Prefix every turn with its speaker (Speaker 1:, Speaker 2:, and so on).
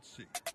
Speaker 1: Let's see.